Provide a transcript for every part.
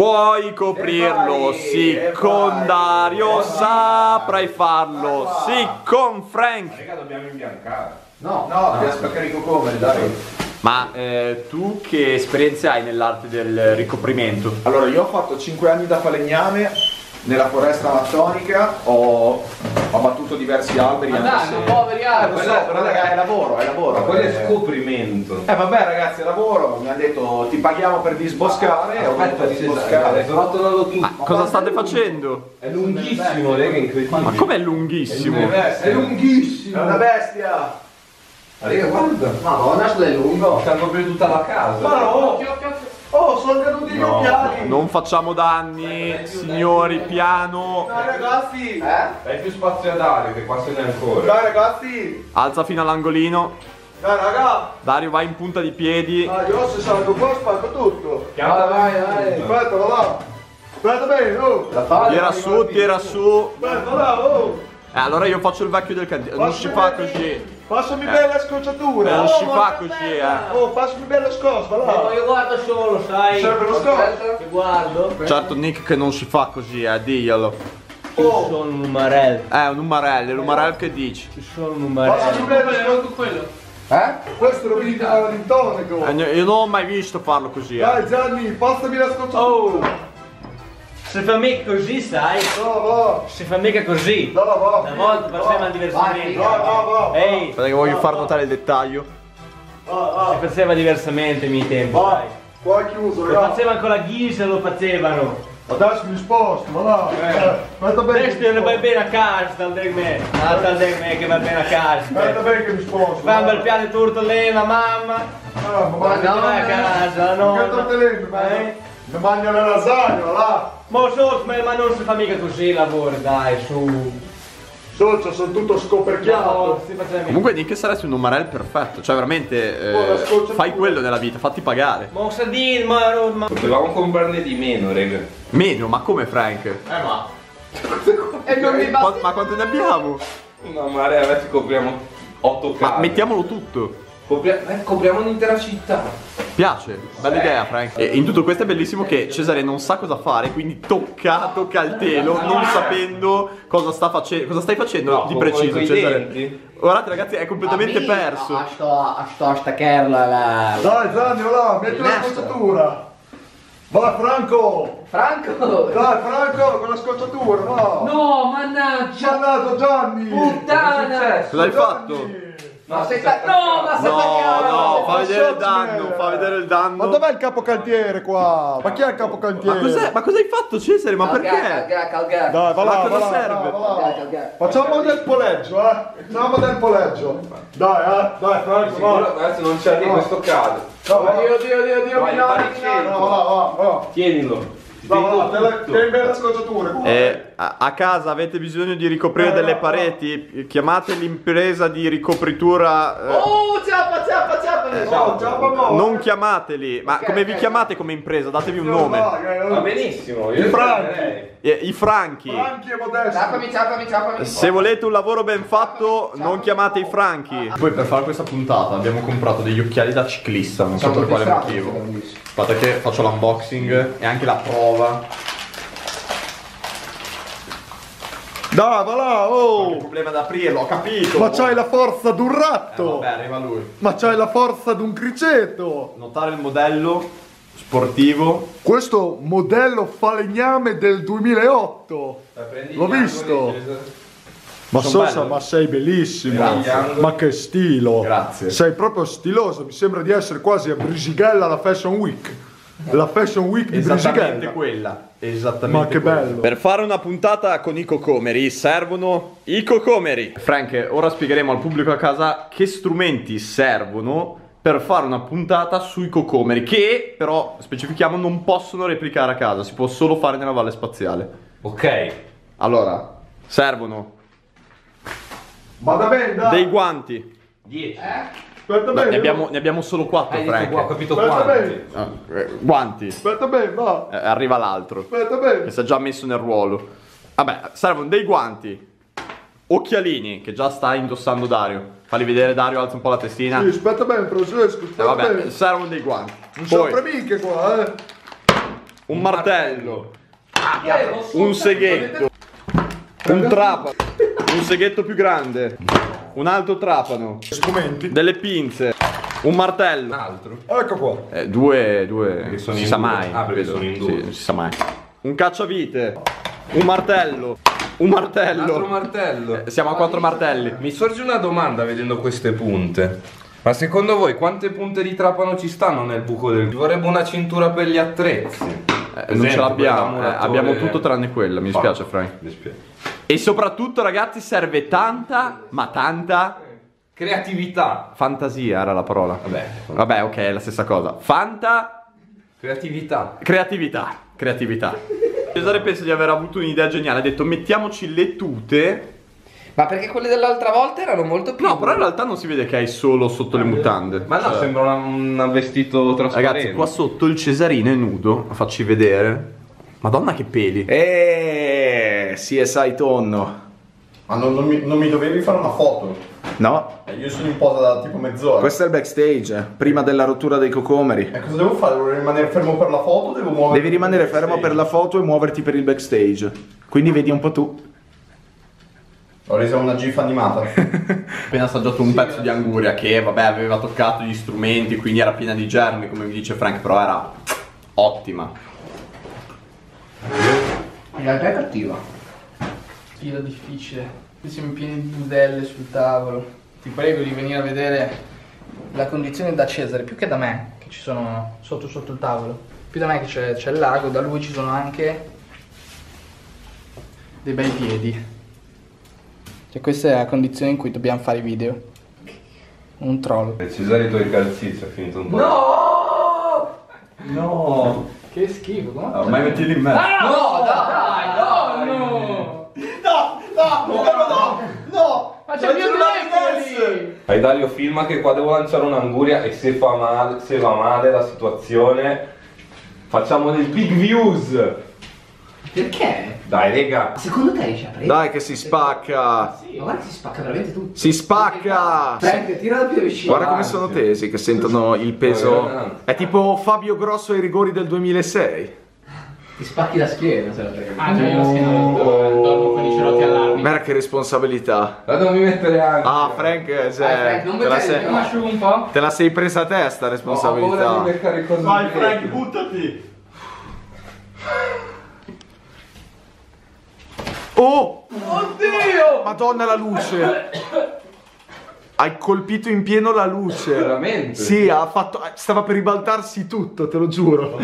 Puoi coprirlo, sì, con vai, Dario saprai farlo, Vai, sì, con Frank. Raga, dobbiamo imbiancare. No, no, devi spaccare i cocomeri, dai. Ma eh, tu che esperienze hai nell'arte del ricoprimento? Allora, io ho fatto 5 anni da falegname nella foresta amazzonica, ho, ho battuto diversi alberi. Ma dai, se- poveri Eh, alberi. so, però raga, è lavoro, è lavoro. Ma quello è perché- scoprimento. Eh vabbè ragazzi, è lavoro, mi hanno detto ti paghiamo per disboscare, ho Aspetta, voluto Cesare, disboscare. Ma cosa state facendo? È lunghissimo, raga, incredibile. Ma com'è lunghissimo? È lunghissimo! È una bestia! Raga, guarda. Madonna, sto è lungo. Stanno per tutta la casa. Ma no! Sono caduti gli occhiali! Non facciamo danni, signori, piano. Dai ragazzi! Eh? Dai più spazio a Dario, che qua se n'è ancora. Dai ragazzi! Alza fino all'angolino. Dai raga! Dario vai in punta di piedi. Ah, io se salgo qua spacco tutto! Chiamala Vai, vai, Aspetta, va là! Aspetta bene, oh! La fai? Tira su, tira su. Aspetta, là, oh! Eh, allora io faccio il vecchio del cantiere. Non si fa così. Passami bella scocciatura! Eh, non Oh, si ma fa così, bella! eh. Oh, passami bella scossa, va No, là! io guardo solo, sai. Serve lo. Aspetta, Che guardo. Certo, Nick, che non si fa così, eh, diglielo. Ci sono un umarello. Eh, un umarello, l'umarello che dici? Ci sono un Passami umarello. bella scossa! Eh? Questo lo vedi all'intonaco! Eh, io non ho mai visto farlo così, eh. Dai Gianni, passami la scocciatura! Oh! Se fa mica così, sai? Va, va! Si fa mica così. Va, va! Una volta facevano diversamente. Va, va, va! Ehi, Aspetta che voglio far notare il dettaglio. Va, si faceva diversamente ai miei tempi, va! sai? Qua è chiuso, Lo con la ghisa, lo facevano. Adesso mi sposto, va là! Eh, Aspetta bene! Adesso vai sposto. bene a casa, tal del me. Ah, del me che va bene a Aspetta casa. bene che mi sposto! Fa un bel piano di tortellini, la mamma. Ah, ma Ma no, a casa, no. Che tortellini, ma- Eh? Mi mangia la lasagna, va là! Ma so, ma non si fa mica così il lavoro, dai, su. Socio, sono tutto No, scoperchiato! mica. Comunque Nick saresti un umarello perfetto. Cioè, veramente, eh, Oh, fai quello nella vita, fatti pagare. Ma un sardino, ma... ma... Potevamo comprarne di meno, raga. Meno, ma come Frank? Eh ma... E non mi Qua- ma quanto ne abbiamo? No, mare, adesso copriamo 8 case. Ma mettiamolo tutto. Copria- eh, copriamo un'intera città. Piace, bella idea Frank. E in tutto questo è bellissimo che Cesare non sa cosa fare, quindi tocca, tocca il telo, non sapendo cosa sta facendo. Cosa stai facendo No, di con- preciso, con i Cesare? denti. Guardate ragazzi, è completamente perso. Sto, a sto, a sta kerla la... Dai Gianni, va là, metti la scocciatura! Vai Franco! Franco! Dai Franco, con la scocciatura, va! No, mannaggia! Mandato Gianni! Puttana! Cosa hai Gianni! fatto? Ma sei sta... No, ma sei No, tagliato! no, fa Ma vedere il danno, fa vedere il danno. Ma dov'è il capocantiere qua? Ma chi è il Ma capocantiere? cos'è? Ma cosa hai fatto Cesare? Ma perché? Calgar, calgar. Dai, va Ma là, va là, serve? va. Facciamo del poleggio, eh? Facciamo del poleggio. Dai, eh? Dai, Franco, adesso non c'è lì No. questo cade. No, va. Dio, Dio, Dio, Dio, Vai, Milano, vai, Milano. No, va, va, te la- tutto. tieni bene la scocciatura. qua. Eh, a, a casa avete bisogno di ricoprire Eh, delle no, pareti? Chiamate l'impresa di ricopritura. eh, Oh, ciappa, ciappa, ciappa! Mamma. non chiamateli, ma Ok, come vi ok. chiamate come impresa? Datevi un No, nome. Va benissimo, io I franchi. Eh, I franchi. Franchi e ciappami, ciappami. Se volete un lavoro ben fatto, non chiamate i franchi. Poi per fare questa puntata abbiamo comprato degli occhiali da ciclista, non so per quale motivo. Aspetta che faccio l'unboxing e anche la prova. Dai, va là, oh. problema da aprirlo, ho capito. Ma c'hai la forza d'un Eh, ratto. vabbè, arriva lui. Ma c'hai la forza d'un criceto. Notare il modello sportivo. Questo modello falegname del 2008. Dai, prendi L'ho visto. Ma Sono Sosa, bello. ma sei bellissimo. Grazie. Ma che stilo. Grazie. Sei proprio stiloso. Mi sembra di essere quasi a Brisighella alla Fashion Week. La Fashion Week di Esattamente Brisighella. quella. Esattamente Ma che quella. bello. Per fare una puntata con i cocomeri servono i cocomeri. Frank, ora spiegheremo al pubblico a casa che strumenti servono per fare una puntata sui cocomeri che però specifichiamo non possono replicare a casa, si può solo fare nella valle spaziale. Ok. Allora, servono Vada bene, dai. dei guanti. 10. Aspetta No, bene. ne, abbiamo, ne abbiamo solo quattro, Hai detto Frank. qua, ho capito Aspetta quanti. bene. Ah, eh, guanti. Aspetta bene, va. Eh, arriva l'altro. Aspetta che bene. si è già messo nel ruolo. Vabbè, servono dei guanti, occhialini che già sta indossando Dario. Falli vedere Dario, alza un po' la testina. Sì, aspetta bene, Francesco. Eh, Aspetta vabbè, bene. servono dei guanti. Non sono Poi premiche qua, eh. un martello, un seghetto, un trapano, un seghetto più grande, un altro trapano, Strumenti. delle pinze, un martello. altro. Ecco qua. Eh, due, due, sono si in sa due. mai. Ah, perché credo. sono in Sì, due. non si sa mai. Un cacciavite, un martello, un martello. Altro martello. Eh, Siamo a quattro martelli. Mi sorge una domanda vedendo queste punte. Ma secondo voi quante punte di trapano ci stanno nel buco del... Ci vorrebbe una cintura per gli attrezzi. Eh, non ce l'abbiamo, eh, abbiamo tutto tranne quella, mi dispiace Frank. Mi dispiace. E soprattutto ragazzi serve tanta, ma tanta Creatività. fantasia era la parola. Vabbè. Vabbè, ok, è la stessa cosa. Fanta Creatività. creatività, creatività. Cesare pensa di aver avuto un'idea geniale, ha detto mettiamoci le tute. Ma perché quelle dell'altra volta erano molto più. No, però in realtà non si vede che hai solo sotto le mutande. Ma no, sembra una- un vestito trasparente. Ragazzi, qua sotto il Cesarino è nudo, facci vedere. Madonna che peli. Eh, CSI tonno. Ma non, non mi, non mi dovevi fare una foto? No, Eh, Io sono in posa da tipo mezz'ora. questo è il backstage, eh, prima della rottura dei cocomeri. E cosa devo fare? Devo rimanere fermo per la foto o devo muovermi? Devi rimanere fermo per la foto e muoverti per il backstage. Quindi vedi un po' tu. Ho reso una gif animata. appena assaggiato un pezzo di anguria che vabbè aveva toccato gli strumenti quindi era piena di germi come mi dice Frank però era ottima In realtà è cattiva. Sfida difficile. Qui siamo pieni di budelle sul tavolo. Ti prego di venire a vedere la condizione da Cesare, più che da me, che ci sono sotto sotto il tavolo. Più da me che c'è, c'è il lago, da lui ci sono anche dei bei piedi. Cioè questa è la condizione in cui dobbiamo fare i video. Un troll. Cesare i calzizzi, è finito un po'. no Che schifo, come? ormai metti lì in mezzo No, dai, no, Hai Dario filma che qua devo lanciare un'anguria e se fa male, se va male la situazione facciamo del big views. Perché? Dai, rega. Secondo te riesci a prendere? Dai che si spacca! Ma guarda che si spacca veramente tutto. Si spacca! Frank, tira più vicino. Guarda come sono tesi, che sentono il peso. È tipo Fabio Grosso ai rigori del 2006. Ti spacchi la schiena se la prendi. Ah, cioè io la schiena dormo con i cerotti allarmi. Che responsabilità. La devo mettere anche. Ah, Frank, cioè, Frank, non te, la sei, Mi asciugo un po'? te la sei presa a te sta Ho paura responsabilità. cose Vai. Frank, buttati! Oh! Oddio! Madonna la luce! Hai colpito in pieno la luce. Veramente? Sì, ha fatto. Stava per ribaltarsi tutto, te lo giuro.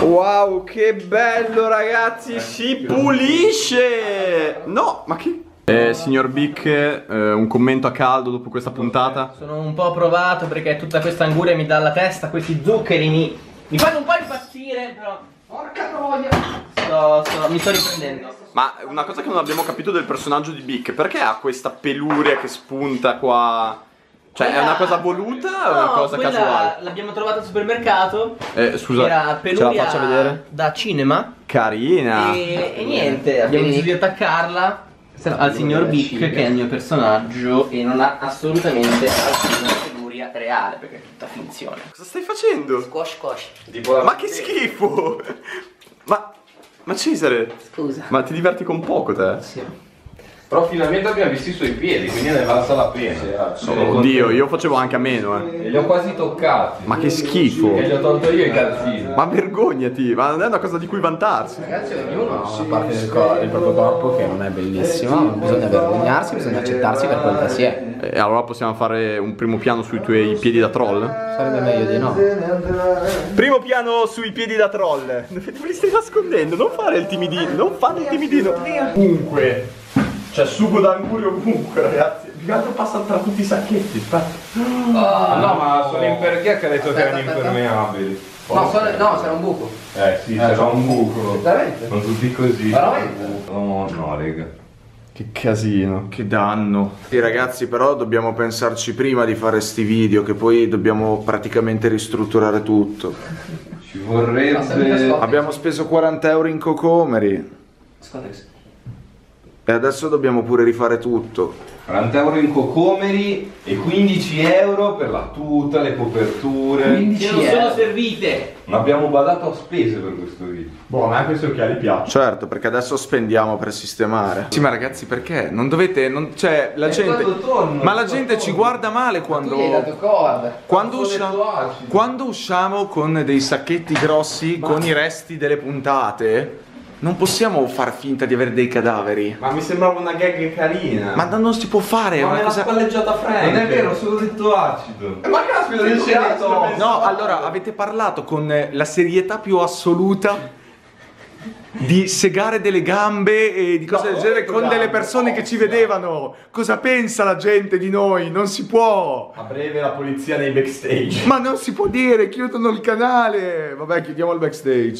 wow che bello ragazzi si pulisce no ma che eh, signor Bic eh, un commento a caldo dopo questa puntata Sono un po' provato perché tutta questa anguria mi dà alla testa, questi zuccheri mi, mi fanno un po' impazzire, però. Porca troia! Sto, sto- mi sto riprendendo. Ma una cosa che non abbiamo capito del personaggio di Bic, perché ha questa peluria che spunta qua? Cioè, è Quella- una cosa voluta o è una cosa casuale? L'abbiamo trovata al supermercato. Eh, scusa, Era ce la peluria faccia vedere? da cinema. Carina. E, e niente, abbiamo deciso di attaccarla al signor Bic, che è il mio personaggio, e non ha assolutamente alcuna peluria reale, perché è tutta finzione. Cosa stai facendo? Squash squash. Tipo la Ma che schifo! Ma, ma Cesare, Scusa. ma ti diverti con poco te? Sì. Però finalmente abbiamo visto i suoi piedi, quindi ne valsa la pena. Sono Oddio, io facevo anche a meno, eh. E li ho quasi toccati. Ma che schifo! Che gli ho tolto io i calzini. Ma vergognati, ma non è una cosa di cui vantarsi. Ragazzi, ognuno ha una parte del, del proprio corpo che non è bellissima, ma bisogna vergognarsi, bisogna accettarsi per quel che si è. E allora possiamo fare un primo piano sui tuoi piedi da troll? Sarebbe meglio di no. Primo piano sui piedi da troll. Dove li stai nascondendo? Non fare il timidino, non fare il timidino. Ovunque. C'è sugo d'angurio ovunque, ragazzi. Più che altro passa tra tutti i sacchetti. Aspetta. Ah, no, ma sono in perché che ha detto che erano aspetta. impermeabili. No, sono- no, c'era un buco. Eh sì, c'era un buco. Veramente? Sono tutti così. Veramente? No, no, raga. Che casino. Che danno. Sì, ragazzi, però dobbiamo pensarci prima di fare sti video, che poi dobbiamo praticamente ristrutturare tutto. Ci vorrebbe. Abbiamo speso 40 euro in cocomeri. Ascolta che- E adesso dobbiamo pure rifare tutto. 40 euro in cocomeri e 15 euro per la tuta, le coperture. Che non sono euro. servite. Non abbiamo badato a spese per questo video. Boh, a me questi occhiali piacciono. Certo, perché adesso spendiamo per sistemare. Sì, ma ragazzi, perché? Non dovete. non- cioè, la E gente. torno, ma la gente ci torno? guarda male Tu quando. gli hai dato corda. Quando, Sono uscia- quando usciamo con dei sacchetti grossi con i resti delle puntate, non possiamo far finta di avere dei cadaveri. Ma mi sembrava una gag carina. Ma non si può fare, è Ma una me l'ha cosa. spalleggiata Frank. Non è vero, ho solo detto acido. Ma caspita, non c'è detto. No, allora avete parlato con eh, la serietà più assoluta di segare delle gambe e di cose No, del genere con gambe, delle persone che ci vedevano. Cosa pensa la gente di noi? Non si può. A breve la polizia nei backstage. Ma non si può dire, chiudono il canale. Vabbè, chiudiamo il backstage.